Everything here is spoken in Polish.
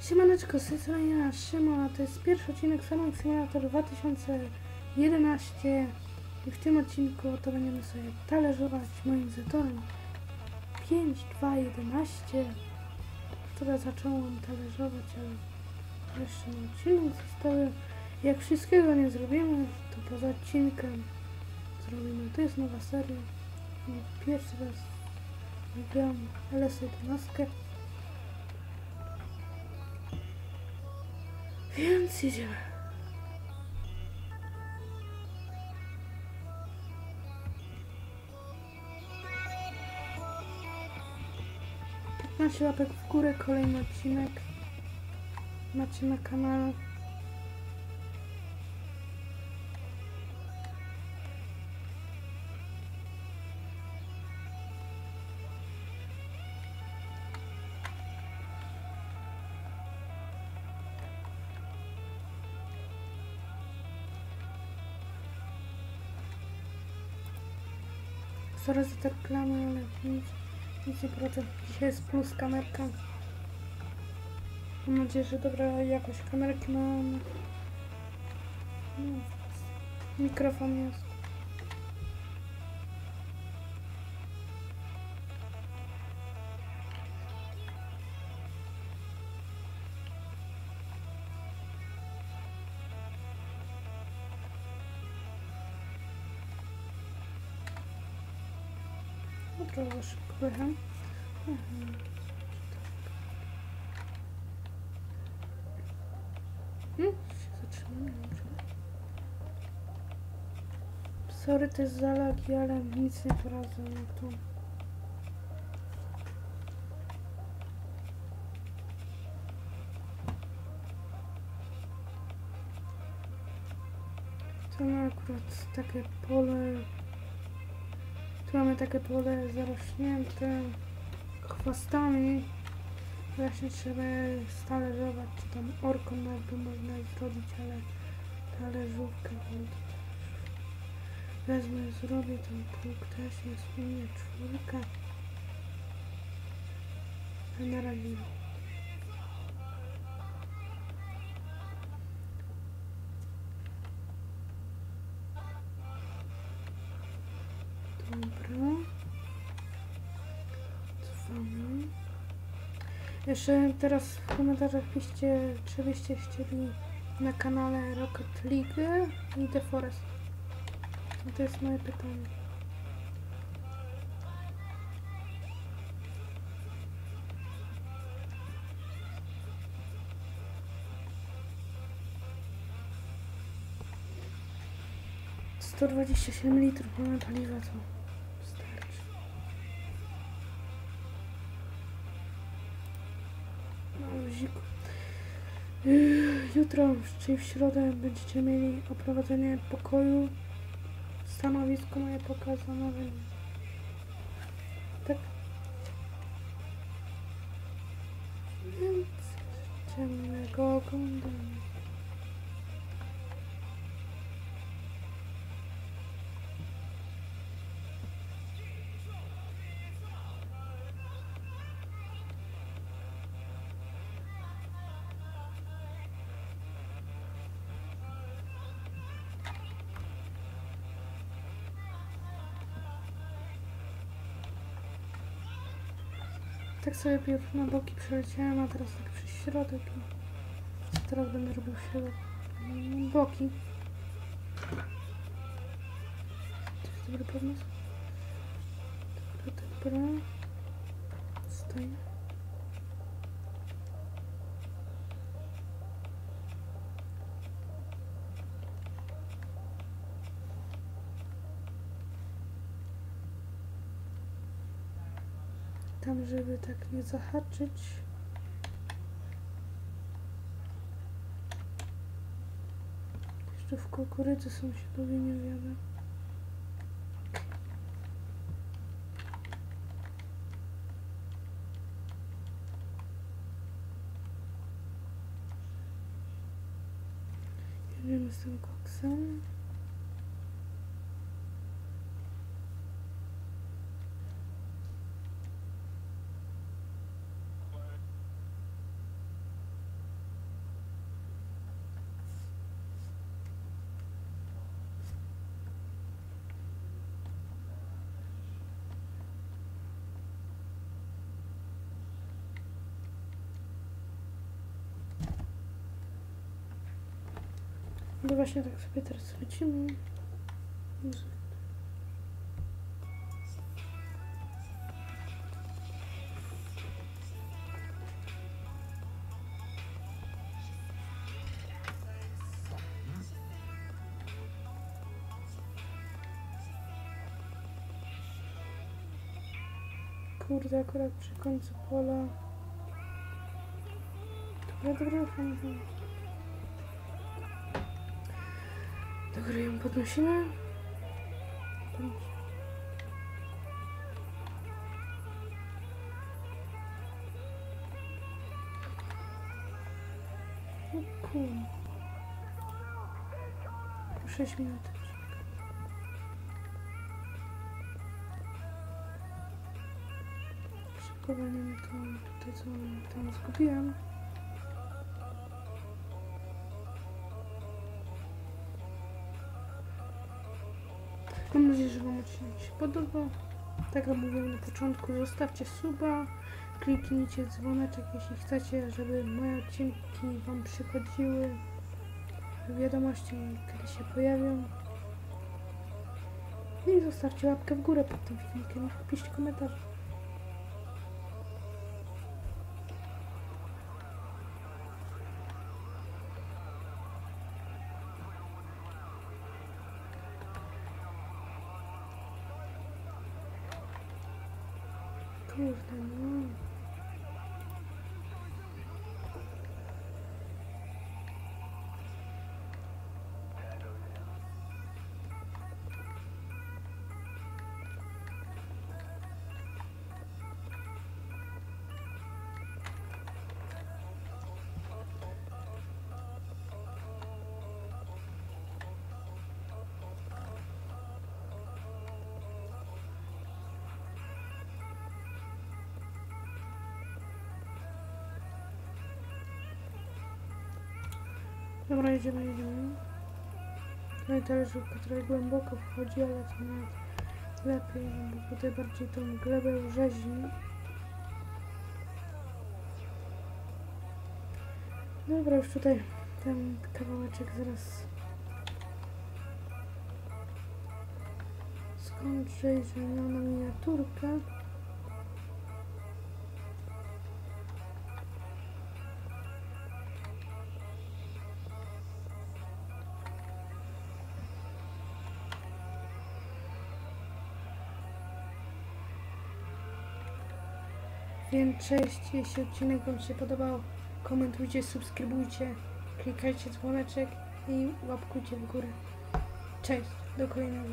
Siemaneczko, z tej strony to jest pierwszy odcinek Farming Simulator 2011 i w tym odcinku to będziemy sobie talerzować moim zetorem 5211 które zacząłem talerzować, ale jeszcze na odcinek zostały. Jak wszystkiego nie zrobimy, to poza odcinkiem zrobimy, to jest nowa seria. Pierwszy raz wygram LS11 Więc idziemy. Piętnaście łapek w górę, kolejny odcinek. Macie na kanale. Sorry za te reklamy, ale nic, nic nie poradzę. Dzisiaj jest plus kamerka. Mam nadzieję, że dobra jakość kamerki mam. No, mikrofon jest. Trochę szybko. Mhm. Hmm, dobrze. Sorry też za lagi, ale nic nie poradzę na to. To ma akurat takie pole mamy takie pole zarośnięte chwastami. Właśnie trzeba je stalerzować, czy tam orką nawet można zrobić, ale talerzówkę Wezmę, zrobię ten pług też, jest u mnie czwórka. A na razie Dobra. Trwamy. Jeszcze teraz w komentarzach piszcie, czy byście chcieli na kanale Rocket League i The Forest. To jest moje pytanie. Sto dwadzieścia siedem litrów mamy paliwa, to starczy. Na luziku. Yy, Jutro, czyli w środę, będziecie mieli oprowadzenie pokoju. Stanowisko moje pokazane. Tak. Więc ciemnego oglądania. Tak sobie pierw na boki przeleciałem, a teraz tak przez środek. i Teraz będę robił środek. Boki. To jest dobry pomysł. Dobra, dobra. Stoję. Tam, żeby tak nie zahaczyć. Jeszcze w kukurydzy sąsiadowie nie wiadę. Jedziemy z tym koksem. No właśnie tak sobie teraz lecimy. Kurde, akurat przy końcu pola. Dobra, dobra, fajnie. Do góry ją podnosimy. 6 minut. Szykowaniem to tutaj co tam zgubiłem. Mam nadzieję, że Wam odcinek się podobał. Tak jak mówiłem na początku, zostawcie suba, kliknijcie dzwoneczek, jeśli chcecie, żeby moje odcinki Wam przychodziły wiadomości, kiedy się pojawią. I zostawcie łapkę w górę pod tym filmikiem piszcie komentarze. Kurde, no. Dobra, jedziemy, jedziemy. No i talerzówka trochę głęboko wchodzi, ale to nawet lepiej, bo tutaj bardziej tą glebę rzezi. Dobra, już tutaj ten kawałeczek zaraz skończę i zmienioną miniaturkę. Więc cześć, jeśli odcinek Wam się podobał, komentujcie, subskrybujcie, klikajcie dzwoneczek i łapkujcie w górę. Cześć, do kolejnego.